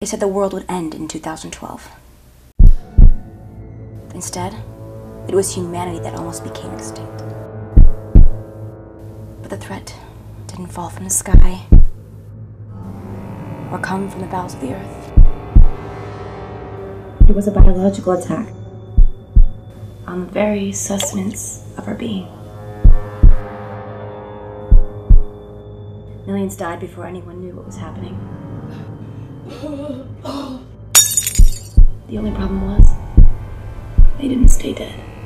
They said the world would end in 2012. Instead, it was humanity that almost became extinct. But the threat didn't fall from the sky or come from the bowels of the earth. It was a biological attack on the very sustenance of our being. Millions died before anyone knew what was happening. The only problem was, they didn't stay dead.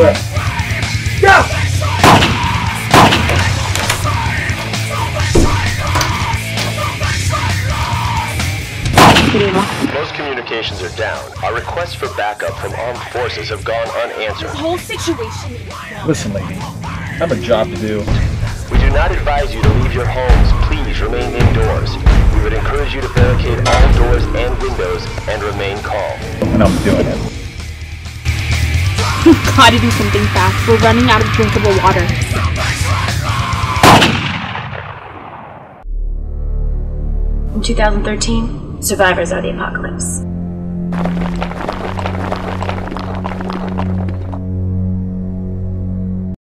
Over. Go! Most communications are down. Our requests for backup from armed forces have gone unanswered. The whole situation Listen, lady. I have a job to do, We do not advise you to leave your homes. Please remain indoors. We would encourage you to barricade all doors and windows and remain calm. and I'm doing it. You've got to do something fast. We're running out of drinkable water. In 2013, survivors are the apocalypse.